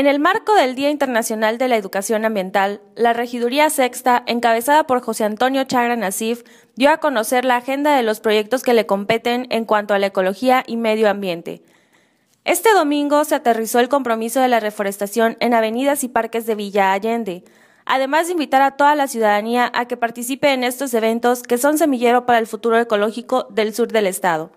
En el marco del Día Internacional de la Educación Ambiental, la Regiduría Sexta, encabezada por José Antonio Chagra Nasif, dio a conocer la agenda de los proyectos que le competen en cuanto a la ecología y medio ambiente. Este domingo se aterrizó el compromiso de la reforestación en avenidas y parques de Villa Allende, además de invitar a toda la ciudadanía a que participe en estos eventos que son semillero para el futuro ecológico del sur del estado.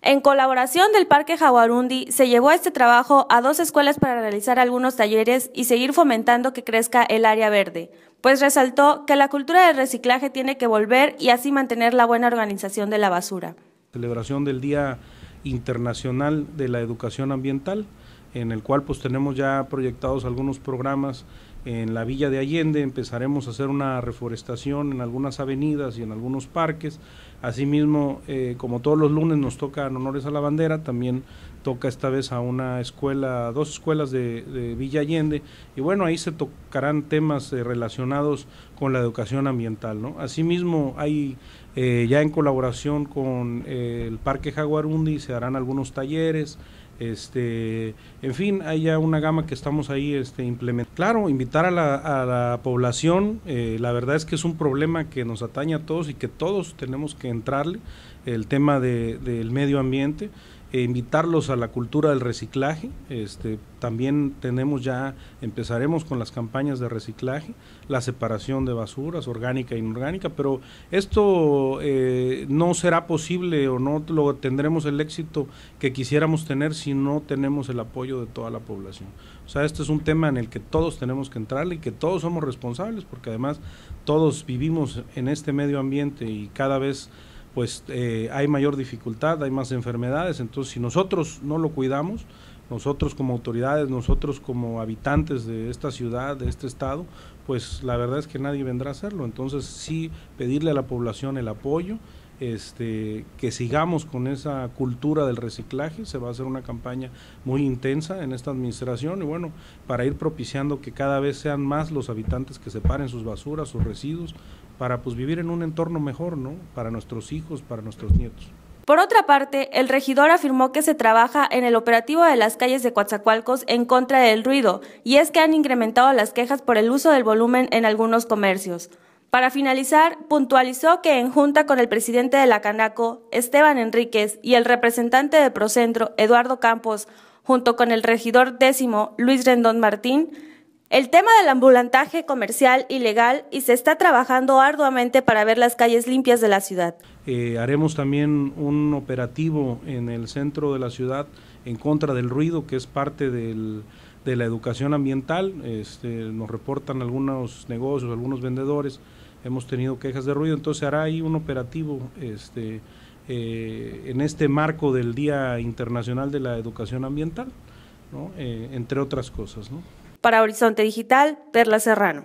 En colaboración del Parque Jaguarundi, se llevó este trabajo a dos escuelas para realizar algunos talleres y seguir fomentando que crezca el área verde, pues resaltó que la cultura del reciclaje tiene que volver y así mantener la buena organización de la basura. Celebración del Día Internacional de la Educación Ambiental, en el cual pues tenemos ya proyectados algunos programas en la Villa de Allende empezaremos a hacer una reforestación en algunas avenidas y en algunos parques. Asimismo, eh, como todos los lunes nos tocan honores a la bandera, también toca esta vez a una escuela, dos escuelas de, Villa Allende, y bueno, ahí se tocarán temas eh, relacionados con la educación ambiental. ¿no? Asimismo, hay eh, ya en colaboración con el Parque Jaguarundi se harán algunos talleres, este, en fin, hay ya una gama que estamos ahí este, implementando. Claro, invitar a la, población, eh, la verdad es que es un problema que nos atañe a todos y que todos tenemos que entrarle, el tema del medio ambiente. E invitarlos a la cultura del reciclaje. Este, también tenemos ya, empezaremos con las campañas de reciclaje, la separación de basuras, orgánica e inorgánica, pero esto eh, no será posible o no lo tendremos el éxito que quisiéramos tener si no tenemos el apoyo de toda la población. O sea, este es un tema en el que todos tenemos que entrarle y que todos somos responsables, porque además todos vivimos en este medio ambiente y cada vez pues eh, hay mayor dificultad, hay más enfermedades, entonces si nosotros no lo cuidamos, nosotros como autoridades, nosotros como habitantes de esta ciudad, de este estado, pues la verdad es que nadie vendrá a hacerlo, entonces sí pedirle a la población el apoyo, este, que sigamos con esa cultura del reciclaje, se va a hacer una campaña muy intensa en esta administración y bueno, para ir propiciando que cada vez sean más los habitantes que separen sus basuras, sus residuos, para pues vivir en un entorno mejor, ¿no? Para nuestros hijos, para nuestros nietos. Por otra parte, el regidor afirmó que se trabaja en el operativo de las calles de Coatzacoalcos en contra del ruido, y es que han incrementado las quejas por el uso del volumen en algunos comercios. Para finalizar, puntualizó que en junta con el presidente de la Canaco, Esteban Enríquez, y el representante de Procentro, Eduardo Campos, junto con el regidor décimo, Luis Rendón Martín, el tema del ambulantaje comercial ilegal y se está trabajando arduamente para ver las calles limpias de la ciudad. Eh, haremos también un operativo en el centro de la ciudad en contra del ruido, que es parte del, de la educación ambiental. Este, nos reportan algunos negocios, algunos vendedores, hemos tenido quejas de ruido, entonces hará ahí un operativo este, eh, en este marco del Día Internacional de la Educación Ambiental. Eh, entre otras cosas. Para Horizonte Digital, Perla Serrano.